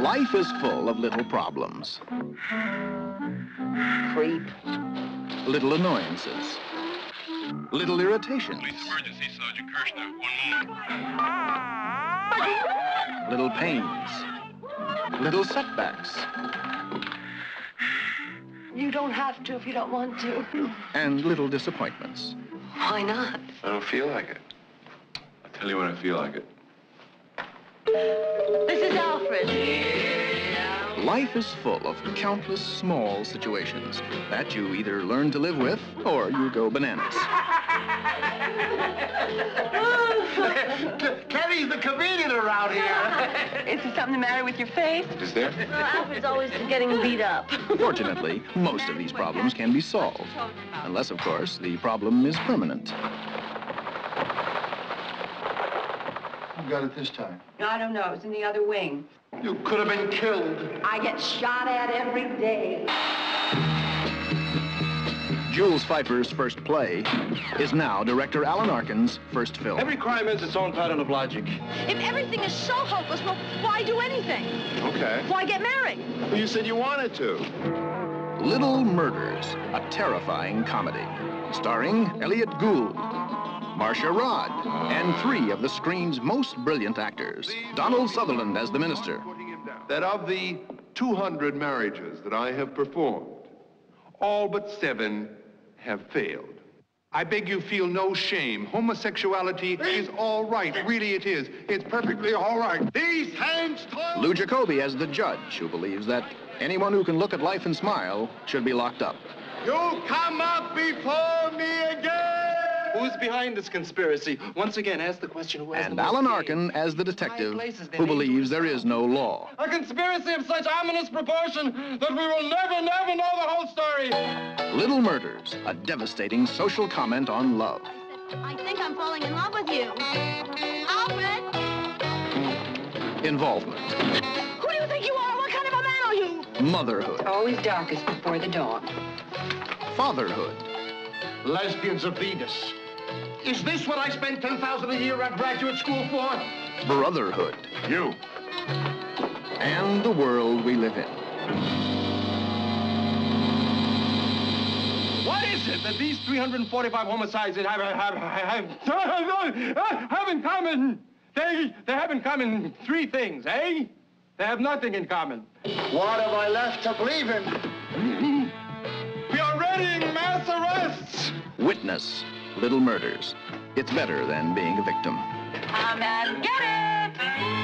Life is full of little problems, Creep. little annoyances, little irritations, Police emergency, Sergeant Kirshner. One moment. little pains, little setbacks, You don't have to if you don't want to. and little disappointments. Why not? I don't feel like it. I'll tell you when I feel like it. Life is full of countless small situations that you either learn to live with or you go bananas. Kenny's the comedian around here. Is there something the matter with your face? Is there? Well, Alfred's always getting beat up. Fortunately, most of these problems can be solved. Unless, of course, the problem is permanent. Who got it this time? I don't know. It's in the other wing. You could have been killed. I get shot at every day. Jules Feiffer's first play is now director Alan Arkin's first film. Every crime has its own pattern of logic. If everything is so hopeless, well, why do anything? Okay. Why get married? Well, you said you wanted to. Little Murders, a terrifying comedy, starring Elliott Gould, Marcia Rodd, and three of the screen's most brilliant actors. Donald Sutherland as the minister, that of the 200 marriages that I have performed, all but seven have failed. I beg you feel no shame. Homosexuality is all right. Really it is. It's perfectly all right. These hands toil... Lou Jacobi as the judge, who believes that anyone who can look at life and smile should be locked up. You come up before me again! Who's behind this conspiracy? Once again, ask the question who has the And most Alan game. Arkin as the detective, who believes there is no law. A conspiracy of such ominous proportion that we will never, never know the whole story. Little Murders, a devastating social comment on love. I think I'm falling in love with you. Alfred! Involvement, Who do you think you are? What kind of a man are you? motherhood, Always darkest before the dawn. fatherhood, Lesbians of Venus. Is this what I spend 10000 a year at graduate school for? brotherhood, You. and the world we live in. What is it that these 345 homicides have, have, have, have, have in common? They, they have in common three things, eh? They have nothing in common. What have I left to believe in? We are readying mass arrests. Witness, Little Murders. It's better than being a victim. Come and get it!